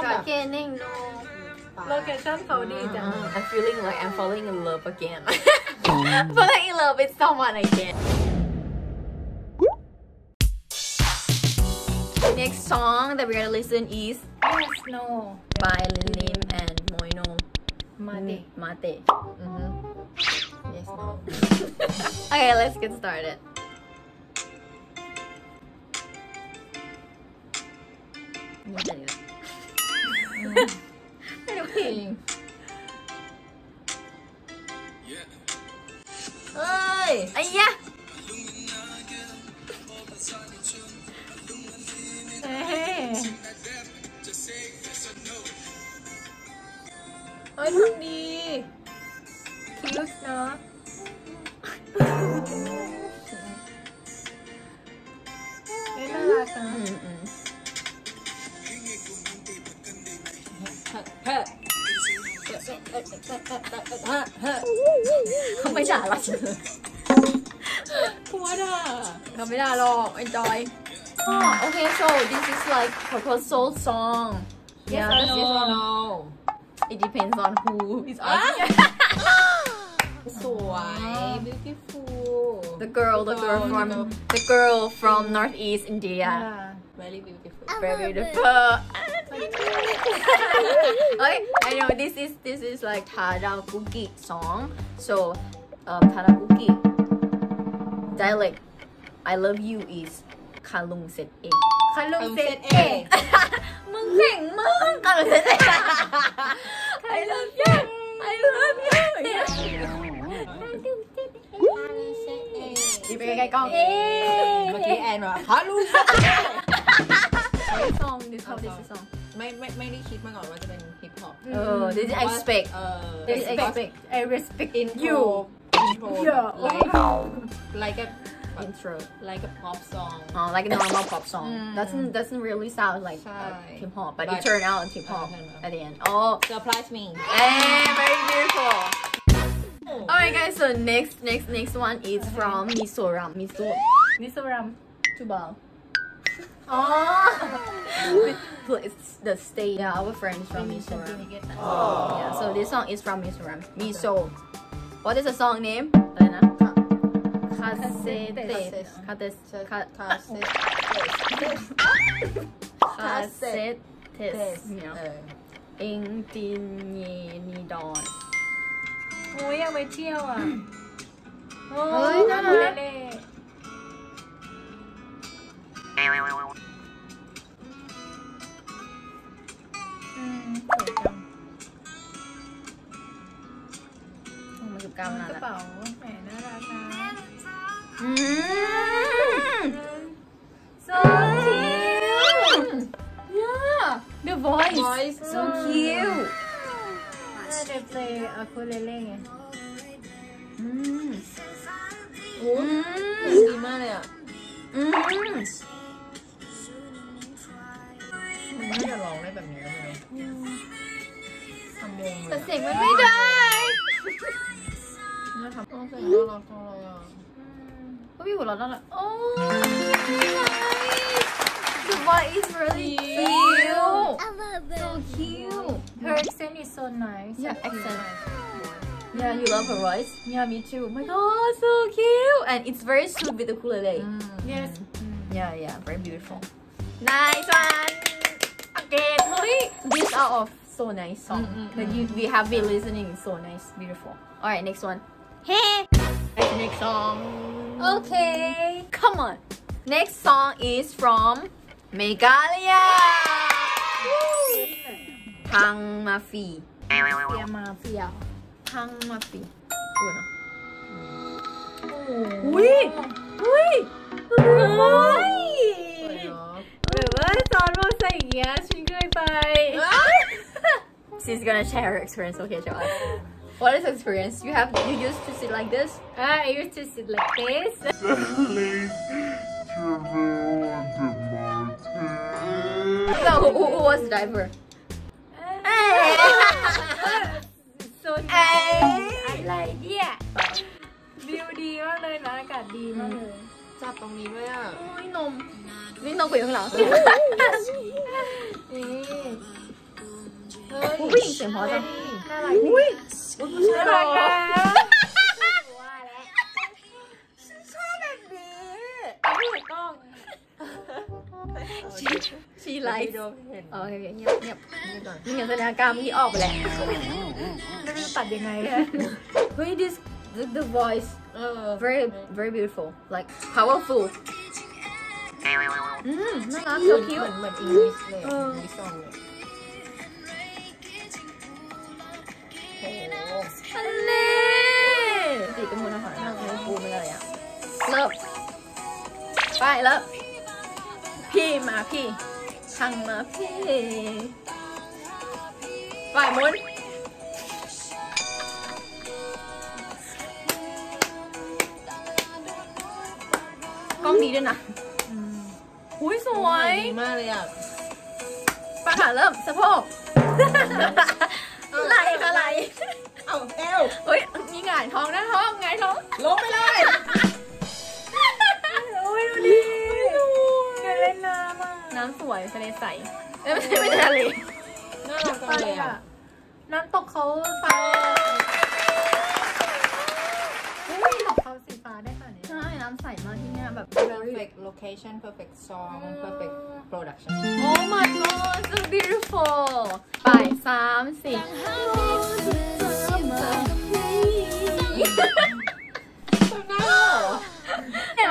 แบบ getting low โลเคชั่นเขาดีจัง I'm feeling like I'm falling in love again falling in love with someone again Next song that we're gonna listen is yes no by Lin Lim and Moino มาดิ Mate. Mhm. Yes, no. Okay, let's get started. นี่จะดีละ ไม่รู้เพลงเอ้ยไอ้ยะเอ้ยเอ้ยทำดีคิวส์เนาะเอ้ยน่ารักนะ เขาไม่ด่าเรา กลัวด่า เขาไม่ด่าหรอก enjoy oh, okay so this is like proposal song Yes yeah or this no? is no it depends on who is อ่ะ asking สวย beautiful the girl the girl Oh, from the- the girl from northeast India อ่า very beautiful very beautiful okay, I know this is this is like Tarakuki song. So um, Tarakuki dialect I love you is Kalung Set A. Kalung Set A. มึงเก่งมาก Kalung Set A. I love you. I love you. ดีไปใกล้ๆกล้องเมื่อกี้แอนว่าคารุงเซตเอ This song, this song, this song. ไม่ไม่ไม่ได้คิดมาก่อนว่าจะเป็นฮิปฮอป เออ this is expect เออ this is expect I respect intro you intro Yeah. like like a intro like a pop song Oh, like a normal pop song. Mm. Doesn't doesn't really sound like uh, Right. hip hop, but, it But- turned out hip hop Uh, turned out. at the end. Oh, surprise me hey, very beautiful. Alright, guys. So next, next, next one is from Mizoram. Mizo, มิโซรัม Tubal. อ๋ อ It's the state. Yeah, our friends from Mizoram. Yeah. So this song is from Mizoram. Mizo. What is the song name? อะไรนะ Cassette. Cassette. Cassette. Cassette. Yeah. เออ เองตินเยนีดอน โอ้ยอยากไปเที่ยวอ่ะโอ้ เฮ้ยน่ารัก เล่อื เป๋าแหมน่ารักนะอืม so cute yeah the voice Voice so cute น่าจะ play อะคูเลเล่ไงอืมโอ้อืมดีมากเลยอะอืมมันน่าจะร้องได้แบบนี้แล้วเลยทำวงเลแต่ยเสียงมันไม่ได้ น่าทำต้องเสียงน่ารักจังเลยอ่ะ ก็พี่หัวเราะนั่นแหละโอ้ the voice is really cute so cute her accent is so nice Yeah, accent. Yeah, you love her voice? Yeah, me too. Oh my god, so cute! And it's very sweet with the ukulele. yes Yeah, yeah, very beautiful. Nice one! Again, Holy! These are of so nice song. Mm, mm, That you we have been listening is so nice, beautiful. Alright, next one. Hey! Next song. Okay. Come on. Next song is from Meghalaya. Tang Maphi. Mafia Mafia. Tang Maphi. ดูนะอุ้ยอุ้ยอุ้ยแบบว่าตอนมาใส่อย่างเงี้ยฉันเคยไป She's gonna share her experience okay ใช่ไหม What is experience? You have you used to sit like this? Ah, I used to sit like this Please travel to Martin. No, who, who, who was the driver? so Hey.อะไรเนี่ยวิวดีมากเลยนะอากาศดีมากเลย จับตรงนี้ด้วยอ่ะ Ôi nồng. Đi nồng quỷ không lão. นี่ ผู้หญิงเสียงเพราะจัง น่ารัก อุ้ย น่ารักนะ ชอบแบบนี้ เอาไม่เห็นกล้อง ชีชีไลท์ โดนเห็น โอเคเงียบเงียบนี่อย่างแสดงอาการเมื่อกี้ออกไปแล้ว ไม่รู้จะตัดยังไงเลย เฮ้ย this the, the voice เออ very very beautiful like powerful อืมน่ารัก so เห cute มือนเหมือนอิงลิสเลย เออ อิงลิสซองเลย อันนี้ตีกันมูลหอยมากเลยปูไม่เลยอะเลิฟไปเลิฟพี่มาพี่ทางมาพี่ฝ่ายมุนกล้องดีด้วยนะอุ้ยสวยดีมากเลยอะปะค่ะเริ่มสะโพกไหลค่ะไหล เอาแอลเฮ้ยมีหงายท้องนะท้องหงายท้อง ลงไปเลยโอ้ยดูดิอยากเล่นน้ำอะน้ำสวยทะเลใสเอ้ยไม่ใช่ไม่ใช่ทะเลน่ารักจังไปเลยอะอะน้ำตกเขาฟ้าอุ้ยของเขาสีฟ้าได้ขนาดนี้ใช่น้ำใสมากที่เนี่ยแบบ perfect location perfect song perfect production Oh my god so beautiful ไปสามสี่ ห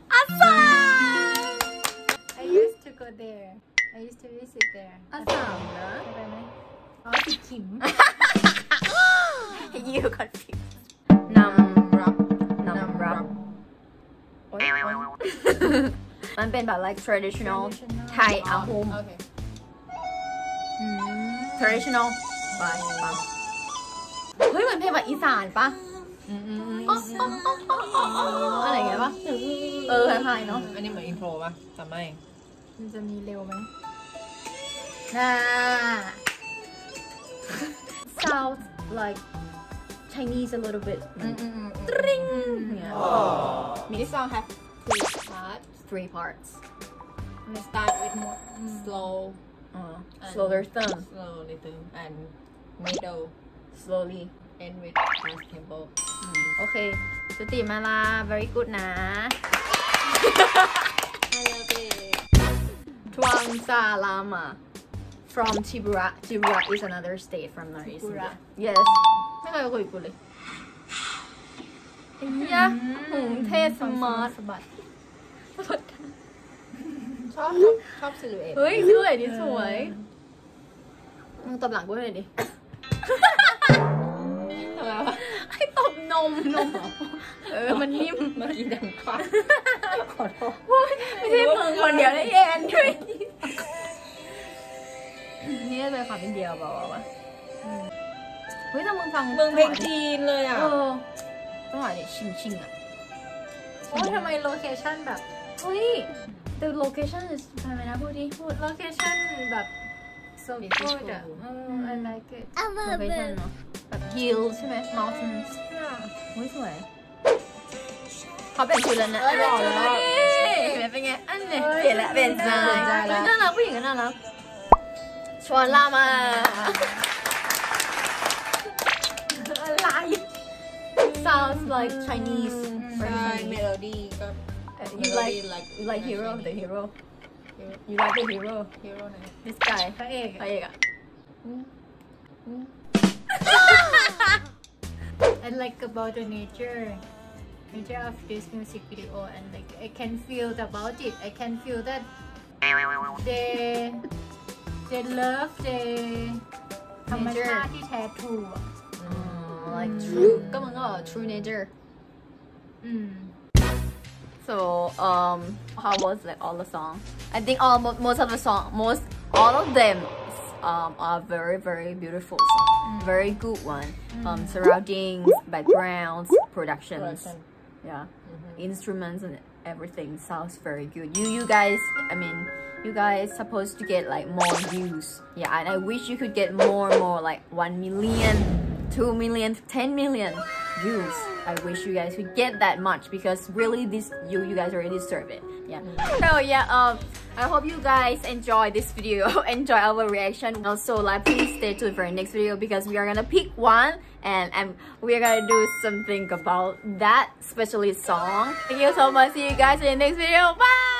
there. I used to visit there. Asana? Oh, it's Kim. you confused. Numra. Numra. มันเป็นแบบ like traditional Thai at home okay. traditional ไปเฮ้ยมันเพลงแบบอีสานปะอะไรอย่างเงี้ยปะเออคล้ายๆเนาะอันนี้เหมือนอินโทรปะจำไม่ มันจะมีเร็วไหมน่า sounds like Chinese a little bit อืมอืมอืม Tring เนี่ย This song have three parts three parts and it start with more slow อ๋อ slower thumb slow rhythm and middle slowly end with fast tempo โอเคสุติมาลา very good นะ I love it Guang Lama from Tripura. Tripura is another state from North East. Yes. Mm -hmm. Yeah. Mm -hmm. Smart. Top, top, top silhouette. Hey, silhouette is so white. I'm going to top the ตบนมนมเหรอเออมันนิ่มเมื่อกี้ดังควักขอโทษไม่ใช่มึงคนเดียวนะแอนด้วยนี่เป็นความเป็นเดียวเปล่าวะเฮ้ยแต่มึงฟังมึงเพลงจีนเลยอะเออจังหวะเนี่ยชิงชิงอะโอ้ยทำไมโลเคชั่นแบบเฮ้ย the location is ทำไมนะพูดดิพูดโลเคชั่นแบบ so Beautiful good อะเออ I like it location เนาะ แบบ hills ใช่ไหม mountains เฮ้ยสวย เขาเป็นชุดแล้วนะเอ้ยหล่อแล้วเห็นไหมเป็นไง อันเนี่ยเปลี่ยนแล้วเปลี่ยนใจเปลี่ยนใจแล้วน่ารักผู้หญิงก็น่ารัก ชวนลามา อะไร sounds like Chinese ใช่เมโลดี้ก็ you like you like hero the hero you like the hero ฮีโร่ไหน this guy พระเอกใครเอกอะ I like about the nature nature of this music video and like I can feel about it I can feel that they they love they ธรรมชาติที่แท้ทรูอ่ะ like true ก็มันก็ true nature อืม So um, how was like all the song? I think all mo- most of the song, most all of them um, a very very beautiful song, Mm. very good one. Mm. Um, surroundings, backgrounds, productions, Production. yeah, mm-hmm. instruments and everything sounds very good. You you guys, I mean, you guys supposed to get like more views. Yeah, and I wish you could get more more like one million, two million, ten million views. I wish you guys could get that much because really this you you guys already deserve it. Yeah. So yeah, um I hope you guys enjoy this video, enjoy our reaction. Also like please stay tuned for our next video because we are gonna pick one and, and we're gonna do something about that, especially song. Thank you so much. See you guys in the next video. Bye!